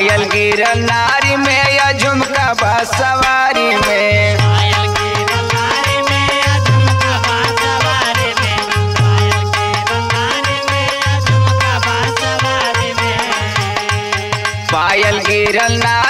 पायल गिरल नारी में या झुमका बा सवारी में। पायल गिरल नारी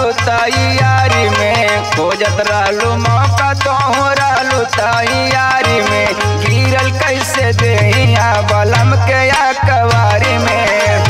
रहलो तैयारी में। खोजत रहलो मौका तो रहलो तैयारी में। गिरल कैसे दे बलम के या में।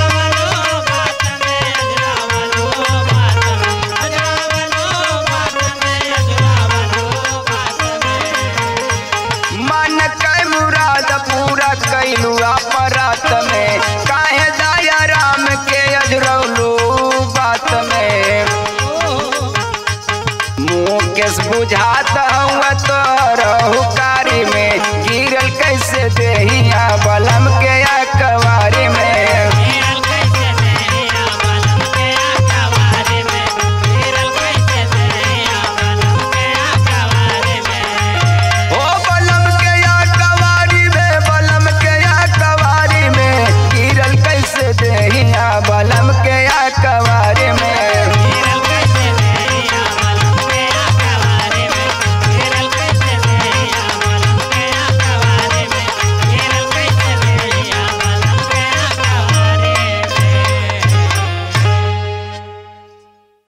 देहिया बलम के आ।